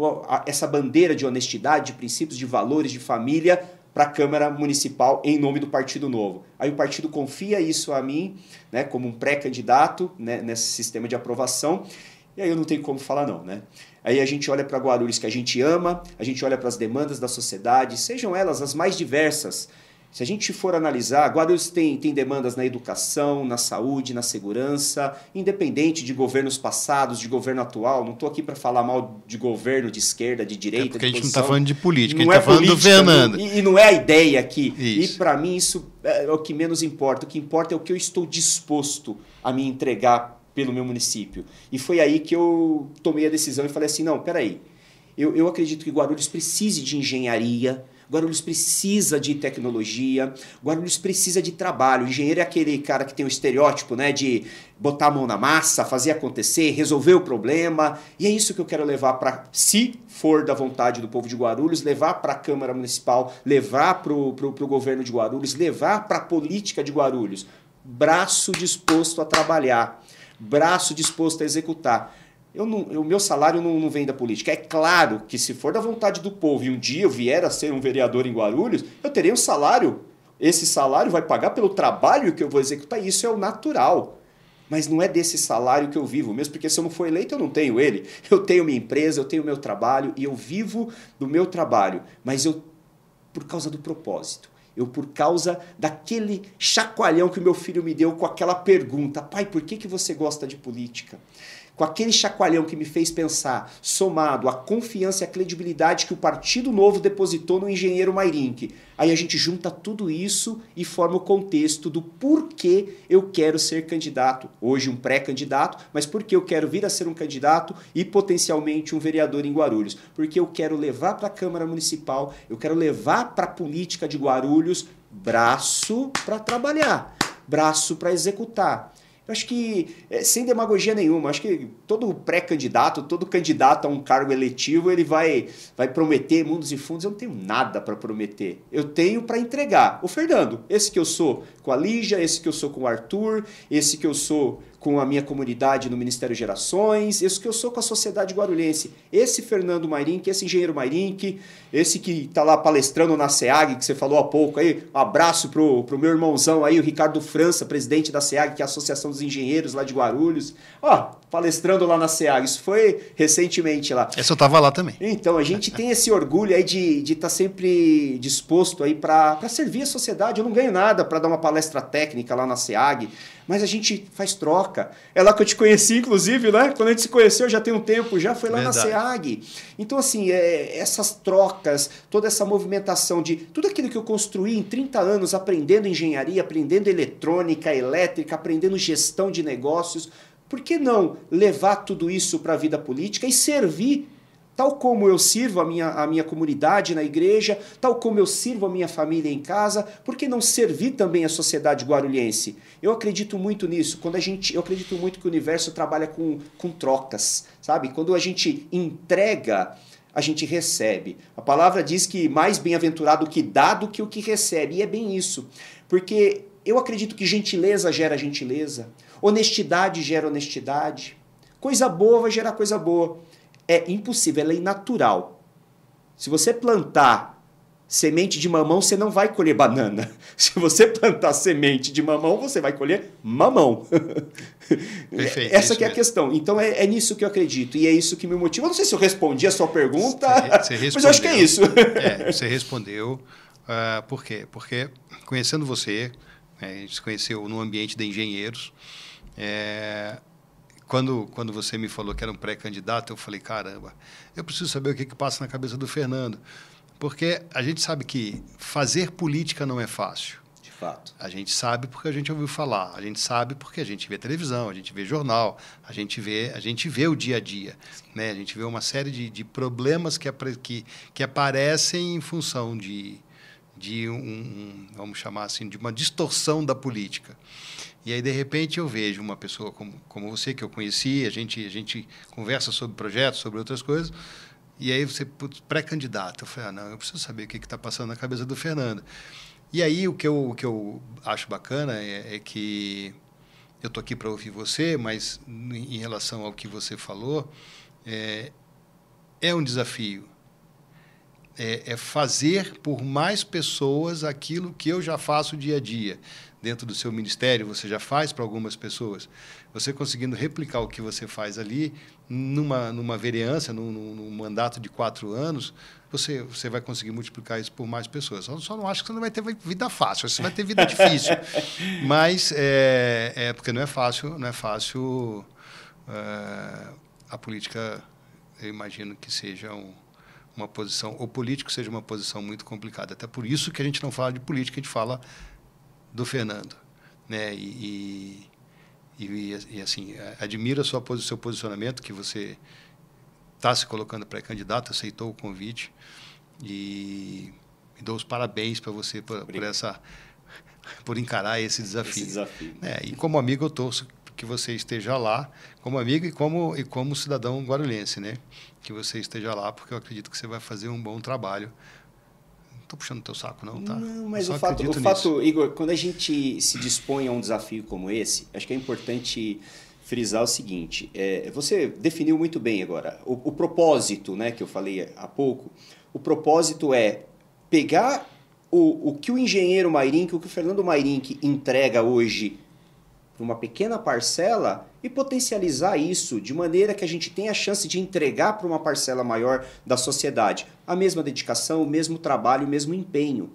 essa bandeira de honestidade, de princípios, de valores, de família para a Câmara Municipal em nome do Partido Novo. Aí o partido confia isso a mim, né, como um pré-candidato né, nesse sistema de aprovação, e aí eu não tenho como falar não, né? Aí a gente olha para Guarulhos que a gente ama, a gente olha para as demandas da sociedade, sejam elas as mais diversas. Se a gente for analisar, Guarulhos tem, tem demandas na educação, na saúde, na segurança, independente de governos passados, de governo atual. Não estou aqui para falar mal de governo de esquerda, de direita. É porque a gente não está falando de política, não a gente está é falando do Fernando. E, e, não é a ideia aqui. Isso. E para mim isso é o que menos importa. O que importa é o que eu estou disposto a me entregar pelo meu município. E foi aí que eu tomei a decisão e falei assim: não, peraí, eu, eu acredito que Guarulhos precise de engenharia, Guarulhos precisa de tecnologia, Guarulhos precisa de trabalho. O engenheiro é aquele cara que tem o estereótipo né, de botar a mão na massa, fazer acontecer, resolver o problema. E é isso que eu quero levar para, se for da vontade do povo de Guarulhos, levar para a Câmara Municipal, levar para o governo de Guarulhos, levar para a política de Guarulhos. Braço disposto a trabalhar braço disposto a executar. Eu não, o meu salário não, não, vem da política. É claro que se for da vontade do povo e um dia eu vier a ser um vereador em Guarulhos, eu terei um salário. Esse salário vai pagar pelo trabalho que eu vou executar. Isso é o natural. Mas não é desse salário que eu vivo mesmo, porque se eu não for eleito, eu não tenho ele. Eu tenho minha empresa, eu tenho meu trabalho e eu vivo do meu trabalho. Mas eu, por causa do propósito. Eu, por causa daquele chacoalhão que meu filho me deu com aquela pergunta: pai, por que, que você gosta de política? Com aquele chacoalhão que me fez pensar, somado à confiança e à credibilidade que o Partido Novo depositou no engenheiro Mairink, aí a gente junta tudo isso e forma o contexto do porquê eu quero ser candidato, hoje um pré-candidato, mas porque eu quero vir a ser um candidato e potencialmente um vereador em Guarulhos, porque eu quero levar para a Câmara Municipal, eu quero levar para a política de Guarulhos braço para trabalhar, braço para executar. Acho que, é, sem demagogia nenhuma, acho que todo pré-candidato, todo candidato a um cargo eletivo, ele vai, vai prometer mundos e fundos. Eu não tenho nada para prometer. Eu tenho para entregar. O Fernando, esse que eu sou com a Lígia, esse que eu sou com o Arthur, esse que eu sou com a minha comunidade no Ministério Gerações, esse que eu sou com a sociedade guarulhense. Esse Fernando Mairink, esse engenheiro Mairink, esse que está lá palestrando na SEAG, que você falou há pouco aí, um abraço pro, pro meu irmãozão aí, o Ricardo França, presidente da SEAG, que é a Associação dos Engenheiros lá de Guarulhos. Ó, palestrando lá na SEAG, isso foi recentemente lá. Esse eu estava lá também. Então, a gente tem esse orgulho aí de estar de tá sempre disposto aí para servir a sociedade. Eu não ganho nada para dar uma palestra técnica lá na SEAG, mas a gente faz troca. É lá que eu te conheci, inclusive, né? Quando a gente se conheceu já tem um tempo, já foi lá Verdade. na SEAG. Então, assim, é, essas trocas, toda essa movimentação de tudo aquilo que eu construí em 30 anos, aprendendo engenharia, aprendendo eletrônica, elétrica, aprendendo gestão de negócios, por que não levar tudo isso para a vida política e servir Tal como eu sirvo a minha, a minha comunidade na igreja, tal como eu sirvo a minha família em casa, por que não servir também a sociedade guarulhense? Eu acredito muito nisso. Quando a gente, eu acredito muito que o universo trabalha com, com trocas, sabe? Quando a gente entrega, a gente recebe. A palavra diz que mais bem-aventurado o que dá do que o que recebe. E é bem isso. Porque eu acredito que gentileza gera gentileza, honestidade gera honestidade, coisa boa vai gerar coisa boa é impossível, ela é inatural. Se você plantar semente de mamão, você não vai colher banana. Se você plantar semente de mamão, você vai colher mamão. Perfeito, Essa que é a questão. Então é, é, nisso que eu acredito e é isso que me motiva. Eu não sei se eu respondi a sua pergunta, você, você mas eu acho que é isso. É, você respondeu. Uh, por quê? Porque conhecendo você, né, a gente se conheceu no ambiente de engenheiros, é, quando, quando você me falou que era um pré-candidato, eu falei, caramba, eu preciso saber o que, que passa na cabeça do Fernando. Porque a gente sabe que fazer política não é fácil. De fato. A gente sabe porque a gente ouviu falar, a gente sabe porque a gente vê televisão, a gente vê jornal, a gente vê, a gente vê o dia a dia. Né? A gente vê uma série de, de problemas que, que, que aparecem em função de, de um, um, vamos chamar assim, de uma distorção da política. E aí, de repente, eu vejo uma pessoa como, como você, que eu conheci, a gente, a gente conversa sobre projetos, sobre outras coisas, e aí você, pré-candidato, eu falei, ah, não, eu preciso saber o que está passando na cabeça do Fernando. E aí, o que eu, o que eu acho bacana é, é que eu estou aqui para ouvir você, mas em relação ao que você falou, é, é um desafio. É, é, fazer por mais pessoas aquilo que eu já faço dia a dia dentro do seu ministério, você já faz para algumas pessoas. Você conseguindo replicar o que você faz ali, numa, numa vereança, num, num mandato de quatro anos, você, você vai conseguir multiplicar isso por mais pessoas. Só, só não acho que você não vai ter vida fácil, você vai ter vida difícil. Mas é, é porque não é fácil, não é fácil é, a política, eu imagino que seja um, uma posição, o político seja uma posição muito complicada. Até por isso que a gente não fala de política, a gente fala do Fernando, né? E, e, e, assim admiro a sua seu posicionamento que você está se colocando pré-candidato, aceitou o convite e, e dou os parabéns para você por, por, essa por encarar esse desafio. Esse desafio. É, e como amigo eu torço que você esteja lá, como amigo e como e como cidadão guarulhense, né? Que você esteja lá, porque eu acredito que você vai fazer um bom trabalho estou puxando teu saco, não, tá? Não, mas o fato, o fato, Igor, quando a gente se dispõe a um desafio como esse, acho que é importante frisar o seguinte: é, você definiu muito bem agora o, o, propósito, né, que eu falei há pouco. O propósito é pegar o, o que o engenheiro Mairink, o que o Fernando Mairink entrega hoje para uma pequena parcela e potencializar isso de maneira que a gente tenha a chance de entregar para uma parcela maior da sociedade a mesma dedicação, o mesmo trabalho, o mesmo empenho.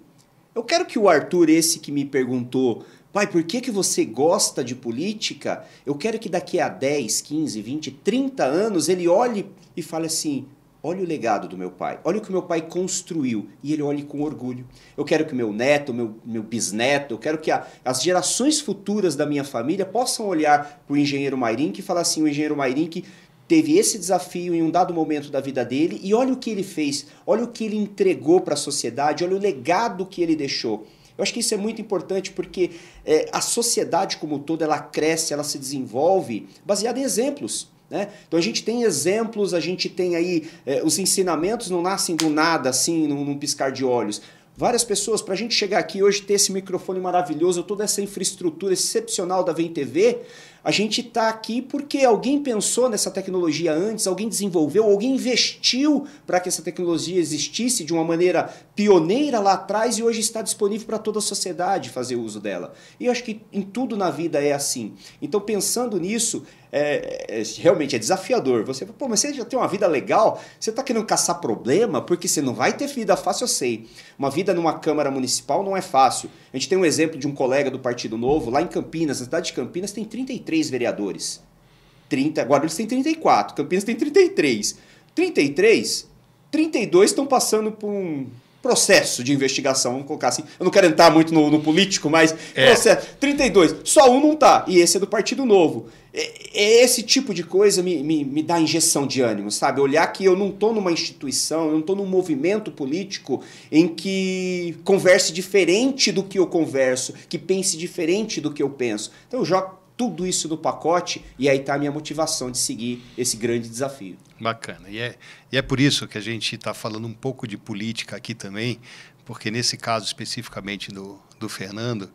Eu quero que o Arthur, esse que me perguntou Pai, por que, que você gosta de política? Eu quero que daqui a 10, 15, 20, 30 anos ele olhe e fale assim: olha o legado do meu pai, olha o que meu pai construiu e ele olhe com orgulho. Eu quero que meu neto, meu, meu bisneto, eu quero que a, as gerações futuras da minha família possam olhar para o engenheiro Mairink e falar assim: o engenheiro Mairink teve esse desafio em um dado momento da vida dele e olha o que ele fez, olha o que ele entregou para a sociedade, olha o legado que ele deixou. Eu acho que isso é muito importante porque é, a sociedade como um todo ela cresce, ela se desenvolve baseada em exemplos. Né? Então a gente tem exemplos, a gente tem aí é, os ensinamentos não nascem do nada assim num, num piscar de olhos. Várias pessoas, para a gente chegar aqui hoje, ter esse microfone maravilhoso, toda essa infraestrutura excepcional da Vem TV, a gente está aqui porque alguém pensou nessa tecnologia antes, alguém desenvolveu, alguém investiu para que essa tecnologia existisse de uma maneira pioneira lá atrás e hoje está disponível para toda a sociedade fazer uso dela. E eu acho que em tudo na vida é assim. Então, pensando nisso, é, é, realmente é desafiador. Você pô, mas você já tem uma vida legal, você está querendo caçar problema, porque você não vai ter vida fácil, eu sei. Uma vida numa Câmara Municipal não é fácil. A gente tem um exemplo de um colega do Partido Novo, lá em Campinas, na cidade de Campinas, tem 33 vereadores. 30, agora eles têm 34, Campinas tem 33. 33, 32 estão passando por um processo de investigação, vamos colocar assim. Eu não quero entrar muito no, no político, mas é. processo. 32, só um não tá, e esse é do Partido Novo. É, esse tipo de coisa me, me, me dá injeção de ânimo, sabe? Olhar que eu não estou numa instituição, eu não estou num movimento político em que converse diferente do que eu converso, que pense diferente do que eu penso. Então eu jogo tudo isso no pacote e aí está a minha motivação de seguir esse grande desafio. Bacana. E é, e é por isso que a gente está falando um pouco de política aqui também, porque nesse caso especificamente do, do Fernando,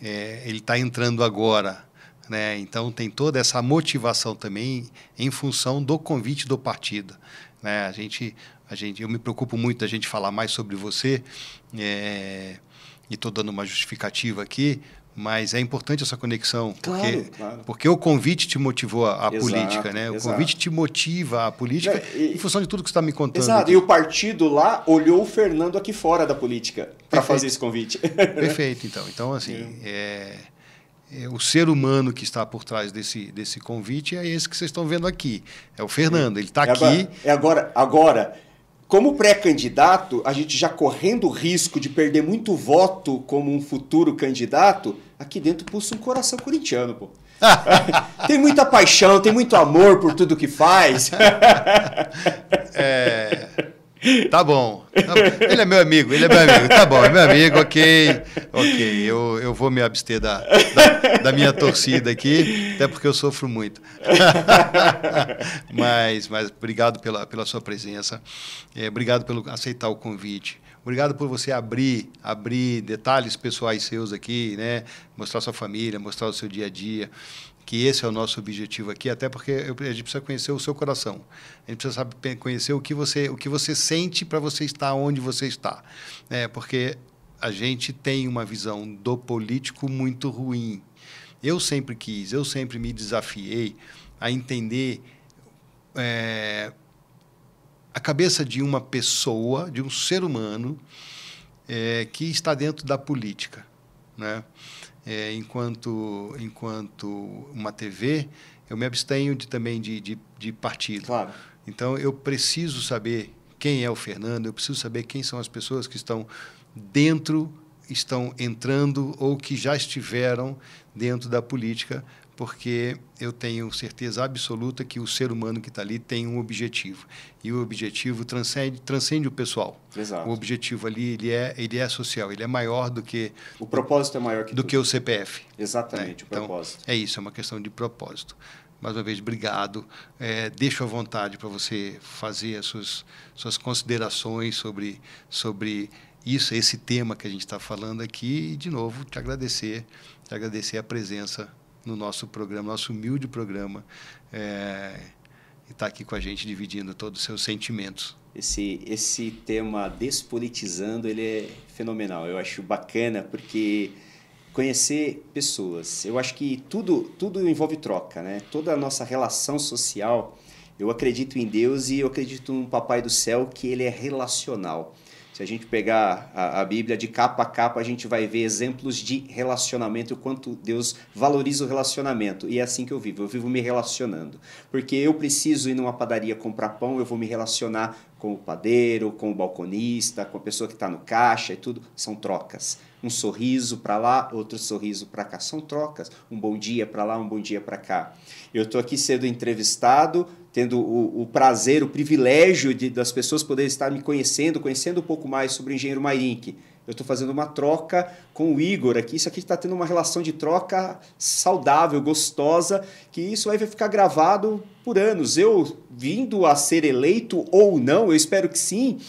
é, ele está entrando agora né? Então tem toda essa motivação também em função do convite do partido. Né? A gente, a gente, eu me preocupo muito da gente falar mais sobre você é, e estou dando uma justificativa aqui, mas é importante essa conexão porque claro, claro. porque o convite te motivou a, a exato, política, né? O exato. convite te motiva a política e, em função de tudo que você está me contando. Exato. Aqui. E o partido lá olhou o Fernando aqui fora da política para fazer esse convite. Perfeito, então. Então assim. É é, o ser humano que está por trás desse, desse convite é esse que vocês estão vendo aqui. É o Fernando, ele está é aqui. É agora, agora, como pré-candidato, a gente já correndo o risco de perder muito voto como um futuro candidato, aqui dentro pulsa um coração corintiano, pô. tem muita paixão, tem muito amor por tudo que faz. é, Tá bom. Tá bom. Ele é meu amigo, ele é meu amigo. Tá bom, é meu amigo, ok. Ok, eu, eu vou me abster da, da, da minha torcida aqui, até porque eu sofro muito. mas, mas obrigado pela, pela sua presença. É, obrigado pelo aceitar o convite. Obrigado por você abrir, abrir detalhes pessoais seus aqui, né? Mostrar sua família, mostrar o seu dia a dia que esse é o nosso objetivo aqui, até porque a gente precisa conhecer o seu coração. A gente precisa saber conhecer o que você, o que você sente para você estar onde você está. É, porque a gente tem uma visão do político muito ruim. Eu sempre quis, eu sempre me desafiei a entender é, a cabeça de uma pessoa, de um ser humano é, que está dentro da política. Né? É, enquanto, enquanto uma TV, eu me abstenho de, também de, de, de partido. Claro. Então, eu preciso saber quem é o Fernando, eu preciso saber quem são as pessoas que estão dentro, estão entrando ou que já estiveram dentro da política porque eu tenho certeza absoluta que o ser humano que está ali tem um objetivo e o objetivo transcende, transcende o pessoal. Exato. O objetivo ali ele é ele é social, ele é maior do que o propósito é maior que do tudo. que o CPF. Exatamente, né? o então, propósito. É isso, é uma questão de propósito. Mais uma vez, obrigado. É, deixo à vontade para você fazer as suas, suas considerações sobre, sobre isso, esse tema que a gente está falando aqui. E, de novo, te agradecer, te agradecer a presença no nosso programa, nosso humilde programa, é, e está aqui com a gente dividindo todos os seus sentimentos. Esse, esse tema despolitizando, ele é fenomenal. Eu acho bacana porque conhecer pessoas. Eu acho que tudo, tudo envolve troca, né? Toda a nossa relação social, eu acredito em Deus e eu acredito no Papai do Céu que ele é relacional. Se a gente pegar a, a, Bíblia de capa a capa, a gente vai ver exemplos de relacionamento, o quanto Deus valoriza o relacionamento. E é assim que eu vivo, eu vivo me relacionando. Porque eu preciso ir numa padaria comprar pão, eu vou me relacionar com o padeiro, com o balconista, com a pessoa que está no caixa e tudo. São trocas. Um sorriso para lá, outro sorriso para cá. São trocas. Um bom dia para lá, um bom dia para cá. Eu estou aqui sendo entrevistado tendo o, o prazer, o privilégio de, das pessoas poderem estar me conhecendo, conhecendo um pouco mais sobre o engenheiro Mairink. Eu estou fazendo uma troca com o Igor aqui. Isso aqui está tendo uma relação de troca saudável, gostosa, que isso vai ficar gravado por anos. Eu vindo a ser eleito ou não, eu espero que sim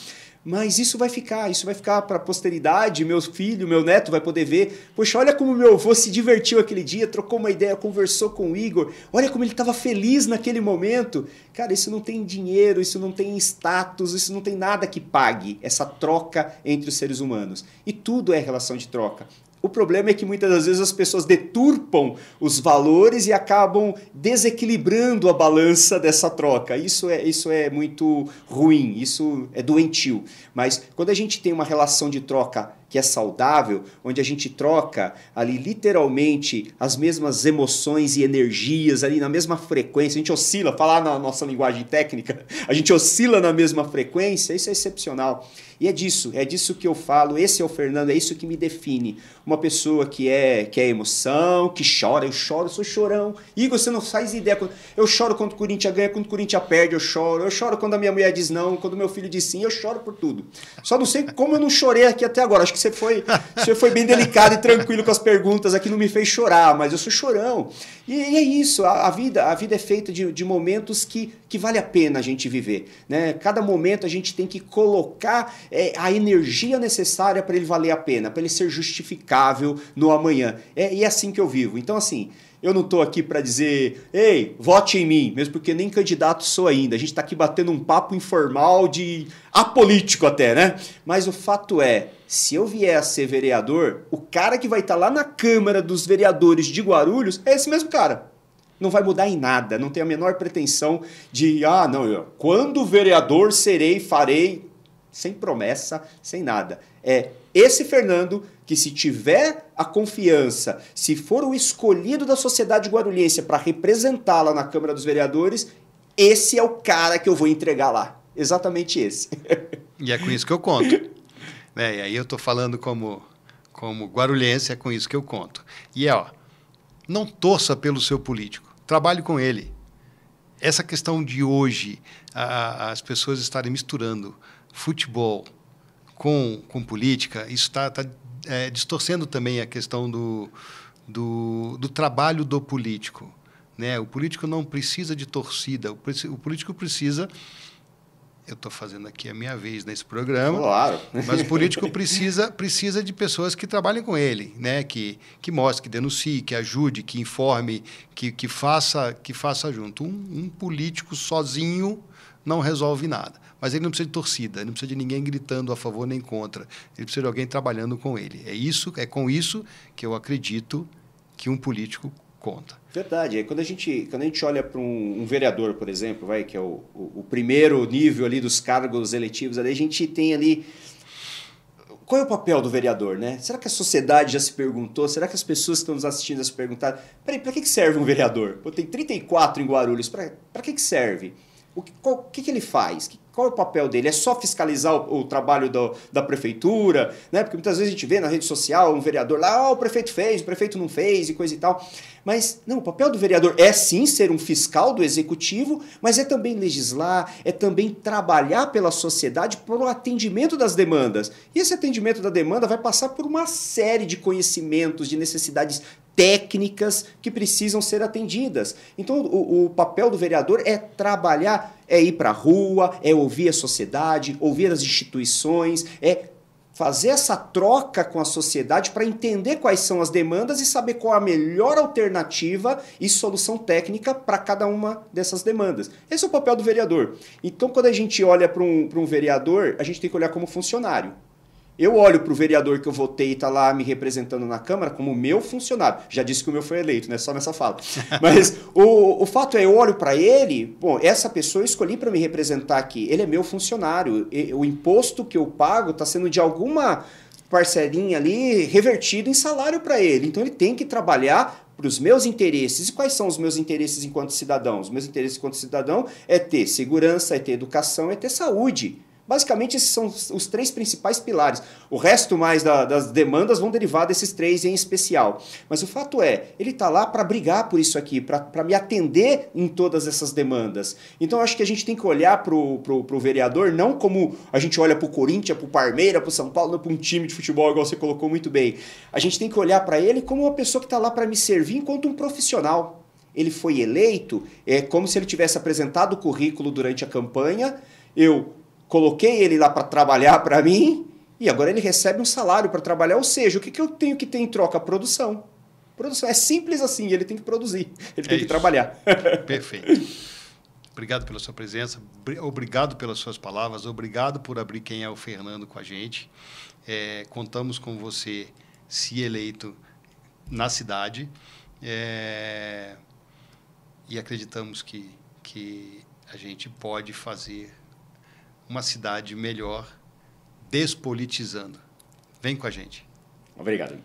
mas isso vai ficar, isso vai ficar para a posteridade, meu filho, meu neto vai poder ver. Poxa, olha como meu avô se divertiu aquele dia, trocou uma ideia, conversou com o Igor. Olha como ele estava feliz naquele momento. Cara, isso não tem dinheiro, isso não tem status, isso não tem nada que pague essa troca entre os seres humanos. E tudo é relação de troca. O problema é que muitas das vezes as pessoas deturpam os valores e acabam desequilibrando a balança dessa troca. Isso é, isso é muito ruim, isso é doentio. Mas quando a gente tem uma relação de troca que é saudável, onde a gente troca ali literalmente as mesmas emoções e energias ali na mesma frequência, a gente oscila, falar na nossa linguagem técnica, a gente oscila na mesma frequência, isso é excepcional. E é disso, é disso que eu falo, esse é o Fernando, é isso que me define. Uma pessoa que é, que é emoção, que chora, eu choro, eu sou chorão. Igor, você não faz ideia. Eu choro quando o Corinthians ganha, quando o Corinthians perde, eu choro. Eu choro quando a minha mulher diz não, quando meu filho diz sim, eu choro por tudo. Só não sei como eu não chorei aqui até agora. Acho que você foi, você foi bem delicado e tranquilo com as perguntas aqui, não me fez chorar, mas eu sou chorão. E, e é isso, a, a, vida, a vida é feita de, de momentos que, que vale a pena a gente viver. Né? Cada momento a gente tem que colocar é, a energia necessária para ele valer a pena, para ele ser justificável no amanhã. É, e é assim que eu vivo. Então, assim, eu não estou aqui para dizer, ei, vote em mim, mesmo porque nem candidato sou ainda. A gente está aqui batendo um papo informal de apolítico até, né? Mas o fato é, se eu vier a ser vereador, o cara que vai estar tá lá na Câmara dos Vereadores de Guarulhos é esse mesmo cara. Não vai mudar em nada, não tem a menor pretensão de, ah, não, eu, quando vereador serei, farei sem promessa, sem nada. É esse Fernando que, se tiver a confiança, se for o escolhido da sociedade guarulhense para representá-la na Câmara dos Vereadores, esse é o cara que eu vou entregar lá. Exatamente esse. E é com isso que eu conto. É, e aí eu estou falando como, como guarulhense, é com isso que eu conto. E é, ó, não torça pelo seu político, trabalhe com ele. Essa questão de hoje, a, as pessoas estarem misturando futebol com, com política, isso está tá, é, distorcendo também a questão do, do, do trabalho do político. Né? O político não precisa de torcida, o, o político precisa. Eu estou fazendo aqui a minha vez nesse programa. Claro. Mas o político precisa, precisa de pessoas que trabalhem com ele, né? que, que mostre, que denuncie, que ajude, que informe, que, que, faça, que faça junto. Um, um político sozinho não resolve nada. Mas ele não precisa de torcida, ele não precisa de ninguém gritando a favor nem contra. Ele precisa de alguém trabalhando com ele. É isso, é com isso que eu acredito que um político conta. Verdade. Quando a gente, quando a gente olha para um, um, vereador, por exemplo, vai, que é o, o, o, primeiro nível ali dos cargos eletivos, ali, a gente tem ali. Qual é o papel do vereador, né? Será que a sociedade já se perguntou? Será que as pessoas que estão nos assistindo já se perguntaram? Peraí, para que serve um vereador? Pô, tem 34 em Guarulhos, para que serve? O que, qual, que, que ele faz? Qual é o papel dele? É só fiscalizar o, o trabalho do, da prefeitura? Né? Porque muitas vezes a gente vê na rede social um vereador lá, oh, o prefeito fez, o prefeito não fez e coisa e tal. Mas não, o papel do vereador é sim ser um fiscal do executivo, mas é também legislar, é também trabalhar pela sociedade para o atendimento das demandas. E esse atendimento da demanda vai passar por uma série de conhecimentos, de necessidades técnicas que precisam ser atendidas. Então, o, o papel do vereador é trabalhar, é ir para a rua, é ouvir a sociedade, ouvir as instituições, é fazer essa troca com a sociedade para entender quais são as demandas e saber qual a melhor alternativa e solução técnica para cada uma dessas demandas. Esse é o papel do vereador. Então, quando a gente olha para um, um vereador, a gente tem que olhar como funcionário. Eu olho para o vereador que eu votei e está lá me representando na Câmara como meu funcionário. Já disse que o meu foi eleito, né? Só nessa fala. Mas o, o fato é, eu olho para ele, bom, essa pessoa eu escolhi para me representar aqui. Ele é meu funcionário. O imposto que eu pago está sendo de alguma parcelinha ali revertido em salário para ele. Então ele tem que trabalhar para os meus interesses. E quais são os meus interesses enquanto cidadão? Os meus interesses enquanto cidadão é ter segurança, é ter educação, é ter saúde. Basicamente, esses são os três principais pilares. O resto mais da, das demandas vão derivar desses três em especial. Mas o fato é, ele está lá para brigar por isso aqui, para me atender em todas essas demandas. Então, acho que a gente tem que olhar para o vereador não como a gente olha para o Corinthians, para o Parmeira, para o São Paulo, para um time de futebol, igual você colocou muito bem. A gente tem que olhar para ele como uma pessoa que está lá para me servir enquanto um profissional. Ele foi eleito, é como se ele tivesse apresentado o currículo durante a campanha. Eu coloquei ele lá para trabalhar para mim e agora ele recebe um salário para trabalhar. Ou seja, o que, que eu tenho que ter em troca? Produção. Produção. É simples assim, ele tem que produzir, ele é tem isso. que trabalhar. Perfeito. Obrigado pela sua presença, obrigado pelas suas palavras, obrigado por abrir quem é o Fernando com a gente. É, contamos com você, se eleito, na cidade é, e acreditamos que, que a gente pode fazer uma cidade melhor, despolitizando. Vem com a gente. Obrigado.